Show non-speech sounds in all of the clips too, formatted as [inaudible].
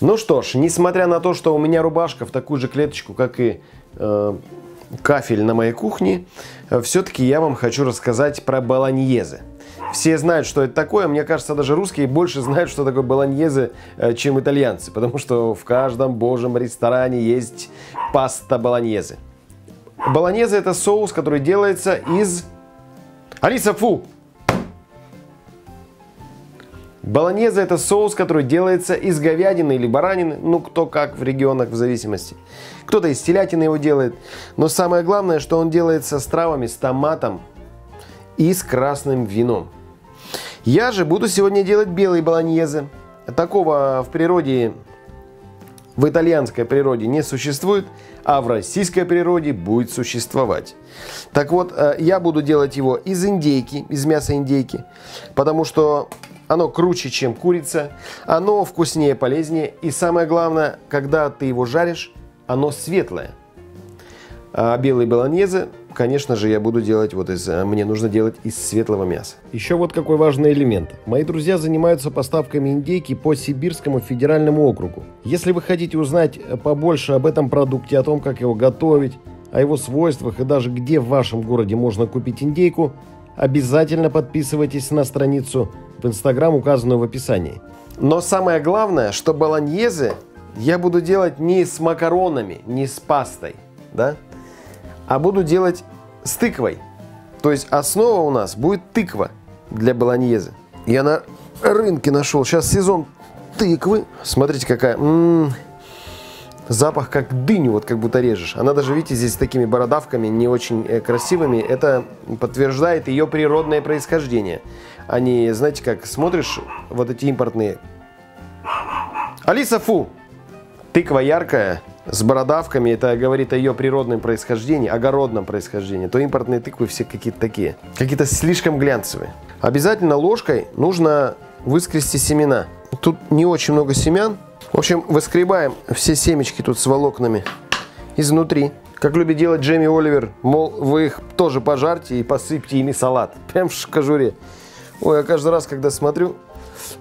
Ну что ж, несмотря на то, что у меня рубашка в такую же клеточку, как и э, кафель на моей кухне, э, все-таки я вам хочу рассказать про баланьезе. Все знают, что это такое. Мне кажется, даже русские больше знают, что такое баланьезе, э, чем итальянцы. Потому что в каждом божьем ресторане есть паста баланьезе. Баланьезе это соус, который делается из... Алиса, фу! Болоньезе это соус, который делается из говядины или баранины, ну кто как в регионах в зависимости. Кто-то из телятины его делает. Но самое главное, что он делается с травами, с томатом и с красным вином. Я же буду сегодня делать белый болоньезе. Такого в природе, в итальянской природе не существует, а в российской природе будет существовать. Так вот, э, я буду делать его из индейки, из мяса индейки, потому что оно круче, чем курица, оно вкуснее, полезнее. И самое главное, когда ты его жаришь, оно светлое. А белый болоньезе, конечно же, я буду делать вот из... Мне нужно делать из светлого мяса. Еще вот какой важный элемент. Мои друзья занимаются поставками индейки по Сибирскому федеральному округу. Если вы хотите узнать побольше об этом продукте, о том, как его готовить, о его свойствах и даже где в вашем городе можно купить индейку, обязательно подписывайтесь на страницу в Инстаграм, указанную в описании. Но самое главное, что болоньезе я буду делать не с макаронами, не с пастой, да, а буду делать с тыквой. То есть основа у нас будет тыква для болоньезе. Я на рынке нашел, сейчас сезон тыквы. Смотрите, какая... М-м-м запах как дыню, вот как будто режешь. Она даже, видите, здесь с такими бородавками не очень э, красивыми. Это подтверждает ее природное происхождение. Они, знаете, как смотришь, вот эти импортные. Алиса, фу! Тыква яркая, с бородавками, это говорит о ее природном происхождении, огородном происхождении, то импортные тыквы все какие-то такие, какие-то слишком глянцевые. Обязательно ложкой нужно выскрести семена. Тут не очень много семян, в общем, выскребаем все семечки тут с волокнами изнутри. Как любит делать Джейми Оливер, мол, вы их тоже пожарьте и посыпьте ими салат. [laughs] Прям в кожуре. Ой, я каждый раз, когда смотрю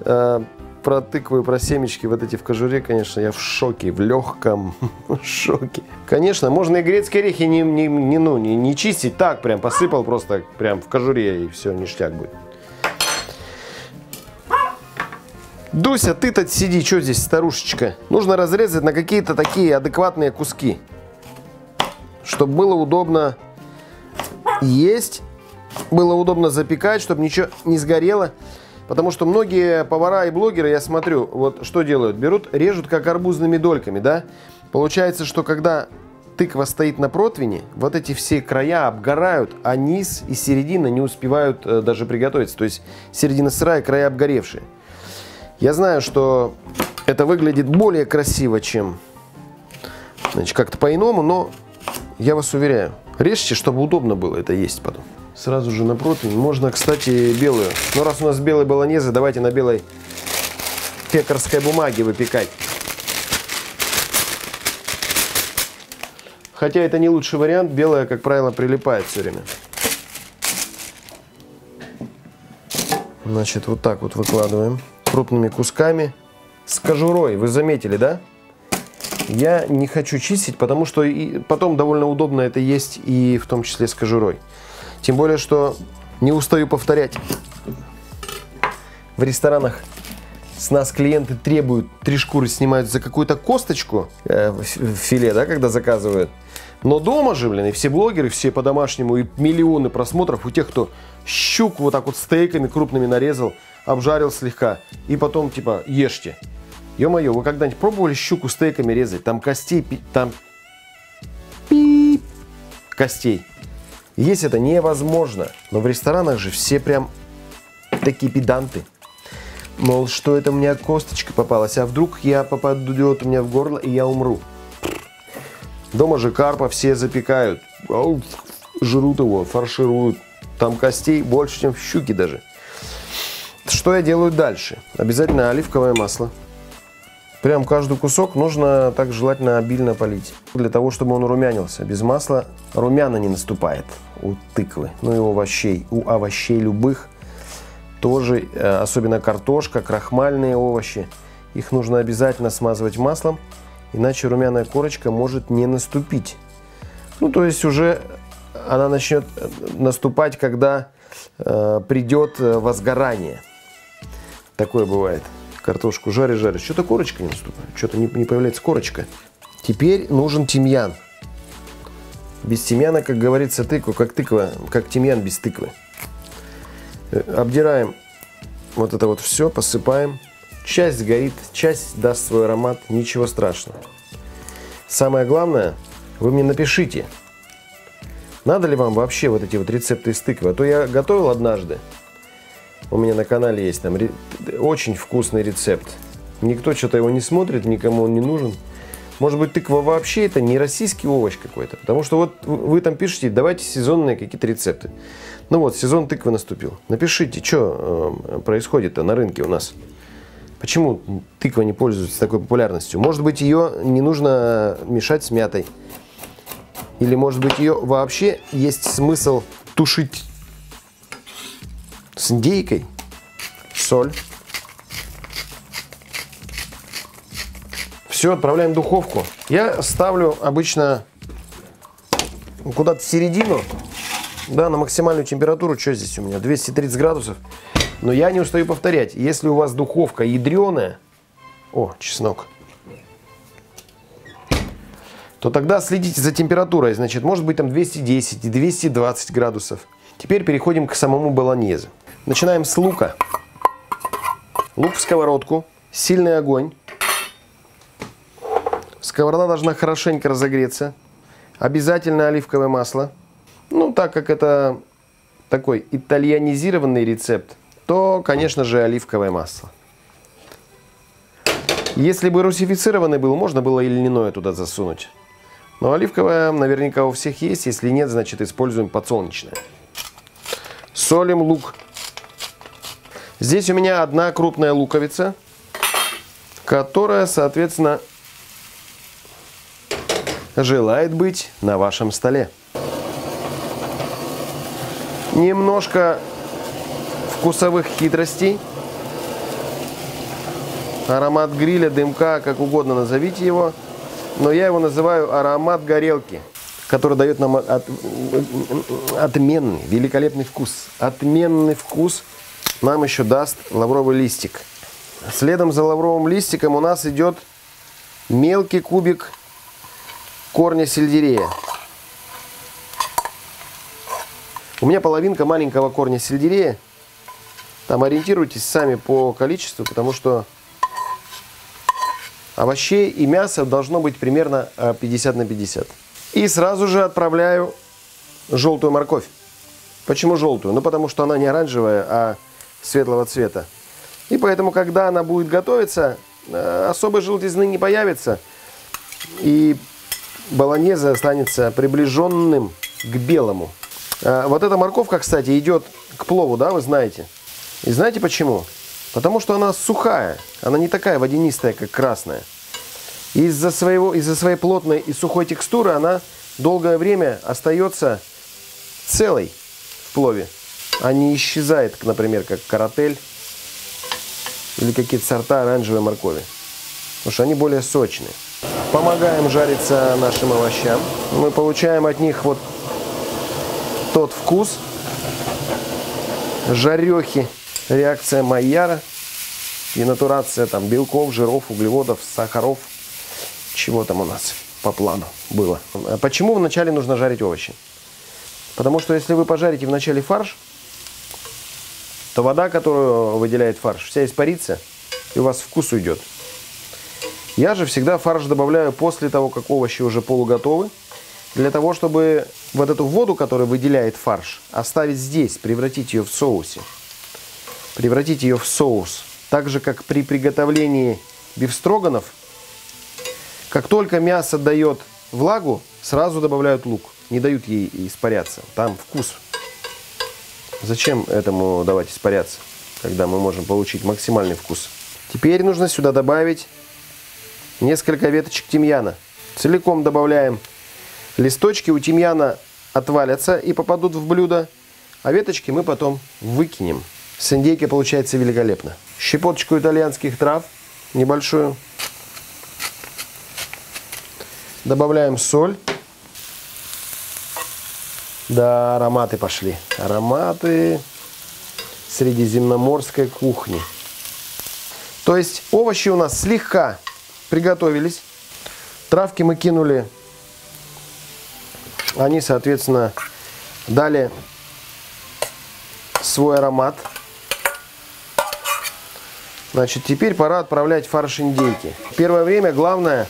э, про тыквы, про семечки вот эти в кожуре, конечно, я в шоке, в легком [laughs] шоке. Конечно, можно и грецкие орехи не, не, не, ну, не, не чистить, так прям посыпал просто прям в кожуре и все, ништяк будет. Дуся, ты-то сиди, что здесь, старушечка? Нужно разрезать на какие-то такие адекватные куски. Чтобы было удобно есть, было удобно запекать, чтобы ничего не сгорело. Потому что многие повара и блогеры, я смотрю, вот что делают? Берут, режут как арбузными дольками, да? Получается, что когда тыква стоит на противне, вот эти все края обгорают, а низ и середина не успевают э, даже приготовиться. То есть середина сырая, края обгоревшие. Я знаю, что это выглядит более красиво, чем значит, как-то по-иному, но я вас уверяю, режьте, чтобы удобно было это есть потом. Сразу же на противень. Можно, кстати, белую. Но раз у нас белый болонезы, давайте на белой пекарской бумаге выпекать. Хотя это не лучший вариант, белая, как правило, прилипает все время. Значит, вот так вот выкладываем крупными кусками с кожурой. Вы заметили, да? Я не хочу чистить, потому что и потом довольно удобно это есть и в том числе с кожурой. Тем более, что не устаю повторять. В ресторанах с нас клиенты требуют, три шкуры снимают за какую-то косточку э, филе, да, когда заказывают. Но дома же, блин, и все блогеры, все по-домашнему, и миллионы просмотров у тех, кто щуку вот так вот стейками крупными нарезал, обжарил слегка, и потом типа ешьте. Ё-моё, вы когда-нибудь пробовали щуку стейками резать? Там костей, там пип, костей. Есть это невозможно. Но в ресторанах же все прям такие педанты. Мол, что это у меня косточка попалась, а вдруг я попадет у меня в горло и я умру. Дома же карпа все запекают, жрут его, фаршируют. Там костей больше, чем в щуке даже. Что я делаю дальше? Обязательно оливковое масло. Прям каждый кусок нужно так желательно обильно полить. Для того, чтобы он румянился. Без масла румяна не наступает у тыквы. Ну и у овощей. У овощей любых тоже, э, особенно картошка, крахмальные овощи. Их нужно обязательно смазывать маслом, иначе румяная корочка может не наступить. Ну, то есть уже она начнет наступать, когда э, придет э, возгорание. Такое бывает. Картошку жаришь, жаришь. Что-то корочка не наступает. Что-то не, не появляется корочка. Теперь нужен тимьян. Без тимьяна, как говорится, тыква, как тыква, как тимьян без тыквы. Э, обдираем вот это вот все, посыпаем. Часть горит, часть даст свой аромат, ничего страшного. Самое главное, вы мне напишите, надо ли вам вообще вот эти вот рецепты из тыквы. А то я готовил однажды, у меня на канале есть там очень вкусный рецепт. Никто что-то его не смотрит, никому он не нужен. Может быть, тыква вообще это не российский овощ какой-то. Потому что вот вы там пишете, давайте сезонные какие-то рецепты. Ну вот, сезон тыквы наступил. Напишите, что э, происходит-то на рынке у нас. Почему тыква не пользуется такой популярностью? Может быть, ее не нужно мешать с мятой. Или, может быть, ее вообще есть смысл тушить с индейкой, соль. Все, отправляем в духовку. Я ставлю обычно куда-то в середину, да, на максимальную температуру. Что здесь у меня? 230 градусов. Но я не устаю повторять. Если у вас духовка ядреная, о, чеснок, то тогда следите за температурой. Значит, может быть там 210 220 градусов. Теперь переходим к самому баланьезе. Начинаем с лука. Лук в сковородку, сильный огонь. Сковорода должна хорошенько разогреться. Обязательно оливковое масло. Ну, так как это такой итальянизированный рецепт, то, конечно же, оливковое масло. Если бы русифицированный был, можно было и льняное туда засунуть. Но оливковое наверняка у всех есть. Если нет, значит используем подсолнечное. Солим лук. Здесь у меня одна крупная луковица, которая, соответственно, желает быть на вашем столе. Немножко вкусовых хитростей. Аромат гриля, дымка, как угодно назовите его. Но я его называю аромат горелки который дает нам от, отменный, великолепный вкус. Отменный вкус нам еще даст лавровый листик. Следом за лавровым листиком у нас идет мелкий кубик корня сельдерея. У меня половинка маленького корня сельдерея. Там ориентируйтесь сами по количеству, потому что овощей и мяса должно быть примерно 50 на 50. И сразу же отправляю желтую морковь. Почему желтую? Ну, потому что она не оранжевая, а светлого цвета. И поэтому, когда она будет готовиться, э, особой желтизны не появится. И баланезе останется приближенным к белому. Э, вот эта морковка, кстати, идет к плову, да, вы знаете. И знаете почему? Потому что она сухая. Она не такая водянистая, как красная. Из-за своего, из-за своей плотной и сухой текстуры она долгое время остается целой в плове, а не исчезает, например, как каратель или какие-то сорта оранжевой моркови. Потому что они более сочные. Помогаем жариться нашим овощам. Мы получаем от них вот тот вкус, жарехи, реакция Майяра, денатурация там белков, жиров, углеводов, сахаров – чего там у нас по плану было. Почему вначале нужно жарить овощи? Потому что если вы пожарите вначале фарш, то вода, которую выделяет фарш, вся испарится, и у вас вкус уйдет. Я же всегда фарш добавляю после того, как овощи уже полуготовы, для того, чтобы вот эту воду, которую выделяет фарш, оставить здесь, превратить ее в соусе. Превратить ее в соус. Так же, как при приготовлении бифстроганов – как только мясо дает влагу, сразу добавляют лук. Не дают ей испаряться. Там вкус. Зачем этому давать испаряться, когда мы можем получить максимальный вкус? Теперь нужно сюда добавить несколько веточек тимьяна. Целиком добавляем. Листочки у тимьяна отвалятся и попадут в блюдо, а веточки мы потом выкинем. С индейкой получается великолепно. Щепоточку итальянских трав – небольшую. Добавляем соль. Да, ароматы пошли. Ароматы средиземноморской кухни. То есть овощи у нас слегка приготовились. Травки мы кинули. Они, соответственно, дали свой аромат. Значит, теперь пора отправлять фарш индейки. Первое время главное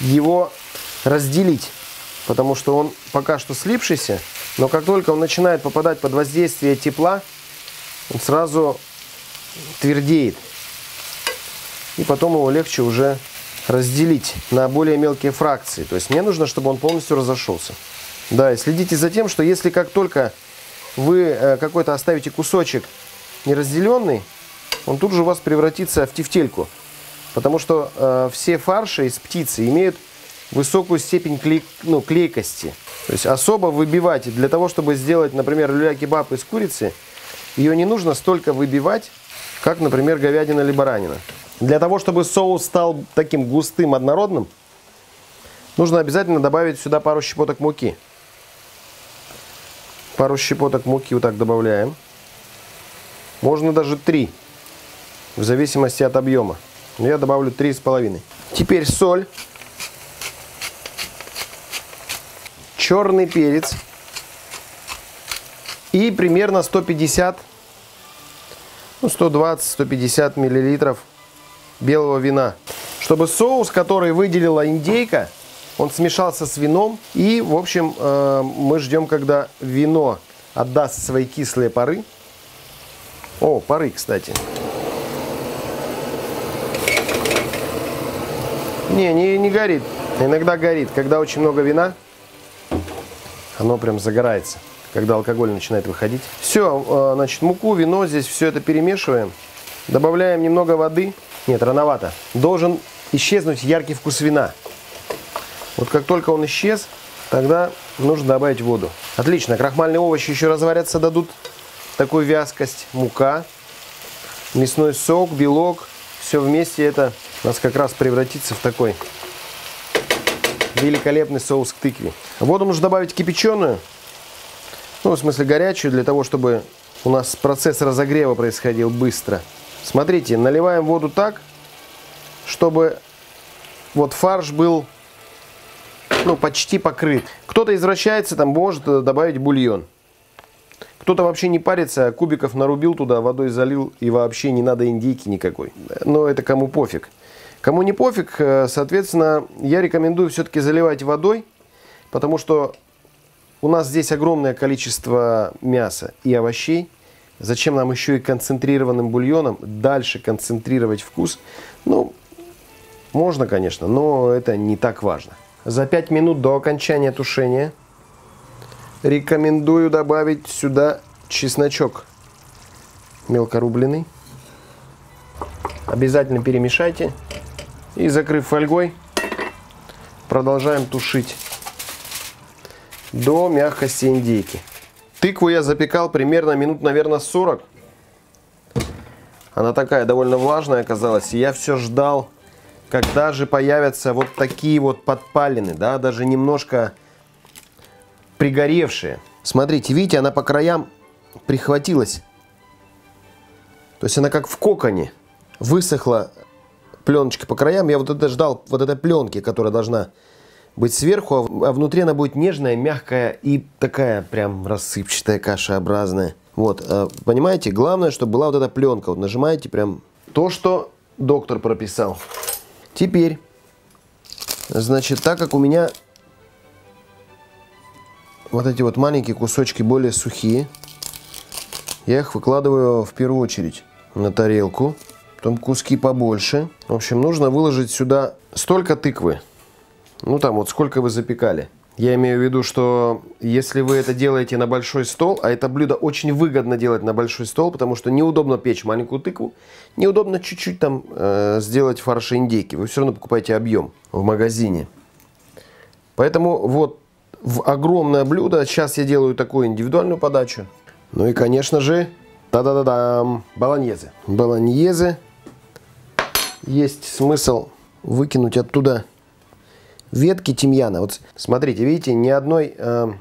его разделить, потому что он пока что слипшийся, но как только он начинает попадать под воздействие тепла, он сразу твердеет. И потом его легче уже разделить на более мелкие фракции. То есть мне нужно, чтобы он полностью разошелся. Да, и следите за тем, что если как только вы э, какой-то оставите кусочек неразделенный, он тут же у вас превратится в тефтельку. Потому что э, все фарши из птицы имеют высокую степень клей, ну, клейкости. То есть особо выбивать. Для того, чтобы сделать, например, люля-кебаб из курицы, ее не нужно столько выбивать, как, например, говядина или баранина. Для того, чтобы соус стал таким густым, однородным, нужно обязательно добавить сюда пару щепоток муки. Пару щепоток муки вот так добавляем. Можно даже три, в зависимости от объема. Я добавлю три с половиной. Теперь соль. Черный перец. И примерно 150, ну 120-150 миллилитров белого вина. Чтобы соус, который выделила индейка, он смешался с вином. И, в общем, э, мы ждем, когда вино отдаст свои кислые пары. О, пары, кстати. Не, не, не горит. Иногда горит. Когда очень много вина, оно прям загорается. Когда алкоголь начинает выходить. Все, э, значит, муку, вино, здесь все это перемешиваем. Добавляем немного воды. Нет, рановато. Должен исчезнуть яркий вкус вина. Вот как только он исчез, тогда нужно добавить воду. Отлично, крахмальные овощи еще разварятся, дадут такую вязкость. Мука, мясной сок, белок. Все вместе это у нас как раз превратится в такой великолепный соус к тыкве. Воду нужно добавить кипяченую. Ну, в смысле горячую, для того, чтобы у нас процесс разогрева происходил быстро. Смотрите, наливаем воду так, чтобы вот фарш был ну, почти покрыт. Кто-то извращается, там может добавить бульон. Кто-то вообще не парится, кубиков нарубил туда, водой залил и вообще не надо индейки никакой. Но это кому пофиг. Кому не пофиг, э, соответственно, я рекомендую все-таки заливать водой, потому что у нас здесь огромное количество мяса и овощей. Зачем нам еще и концентрированным бульоном дальше концентрировать вкус? Ну, можно, конечно, но это не так важно. За 5 минут до окончания тушения рекомендую добавить сюда чесночок мелкорубленый. Обязательно перемешайте. И закрыв фольгой, продолжаем тушить до мягкости индейки. Тыкву я запекал примерно минут, наверное, 40. Она такая довольно влажная оказалась. И я все ждал, когда же появятся вот такие вот подпалины, да, даже немножко пригоревшие. Смотрите, видите, она по краям прихватилась. То есть она как в коконе. Высохла пленочка по краям. Я вот это ждал, вот этой пленки, которая должна быть сверху, а, а внутри она будет нежная, мягкая и такая прям рассыпчатая, кашеобразная. Вот, а, понимаете, главное, чтобы была вот эта пленка. Вот нажимаете прям то, что доктор прописал. Теперь, значит, так как у меня вот эти вот маленькие кусочки более сухие, я их выкладываю в первую очередь на тарелку. Потом куски побольше. В общем, нужно выложить сюда столько тыквы, ну там вот сколько вы запекали. Я имею в виду, что если вы это делаете на большой стол, а это блюдо очень выгодно делать на большой стол, потому что неудобно печь маленькую тыкву, неудобно чуть-чуть там э, сделать фарш индейки. Вы все равно покупаете объем в магазине. Поэтому вот в огромное блюдо, сейчас я делаю такую индивидуальную подачу. Ну и, конечно же, та-да-да-дам, баланьезе. Баланьезе есть смысл выкинуть оттуда ветки тимьяна. Вот смотрите, видите, ни одной, э,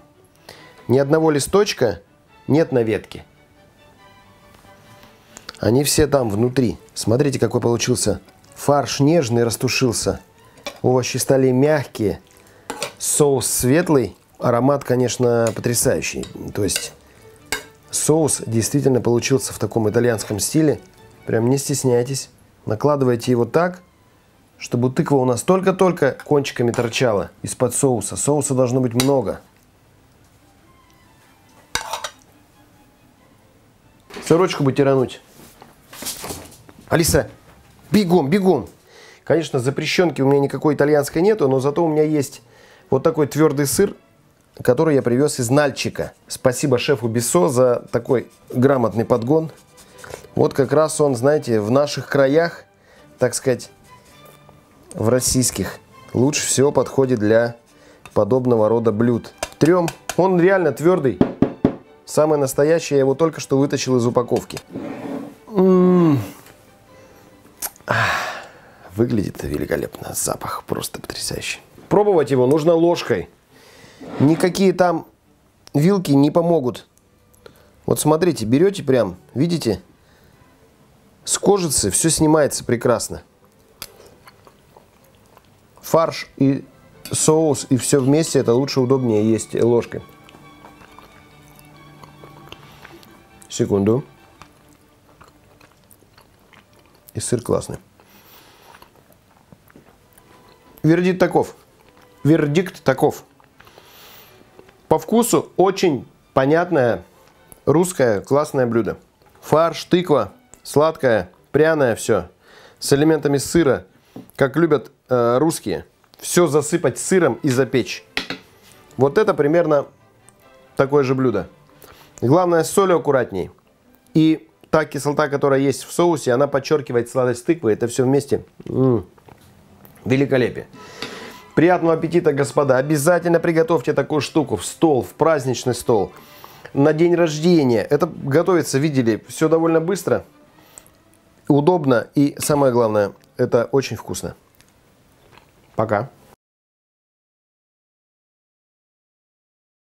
ни одного листочка нет на ветке. Они все там внутри. Смотрите, какой получился фарш нежный растушился. Овощи стали мягкие. Соус светлый. Аромат, конечно, потрясающий. То есть соус действительно получился в таком итальянском стиле. Прям не стесняйтесь. Накладывайте его так, чтобы тыква у нас только-только кончиками торчала из-под соуса. Соуса должно быть много. Сырочку бы тирануть. Алиса, бегом, бегом. Конечно, запрещенки у меня никакой итальянской нету, но зато у меня есть вот такой твердый сыр, который я привез из Нальчика. Спасибо шефу Бесо за такой грамотный подгон. Вот как раз он, знаете, в наших краях, так сказать, в российских, лучше всего подходит для подобного рода блюд. Трем. Он реально твердый. Самый настоящий. Я его только что вытащил из упаковки. М -м -м. Выглядит великолепно. Запах просто потрясающий. Пробовать его нужно ложкой. Никакие там вилки не помогут. Вот смотрите, берете прям, видите? С кожицы все снимается прекрасно. Фарш и соус и все вместе это лучше удобнее есть ложкой. Секунду. И сыр классный. Вердикт таков. Вердикт таков. По вкусу очень понятное русское классное блюдо. Фарш, тыква, сладкое, пряное все. С элементами сыра, как любят э, русские. Все засыпать сыром и запечь. Вот это примерно такое же блюдо. Главное, с аккуратней. И та кислота, которая есть в соусе, она подчеркивает сладость тыквы. Это все вместе. М-м. Великолепие. Приятного аппетита, господа. Обязательно приготовьте такую штуку в стол, в праздничный стол, на день рождения. Это готовится, видели, все довольно быстро, удобно и самое главное, это очень вкусно. Пока.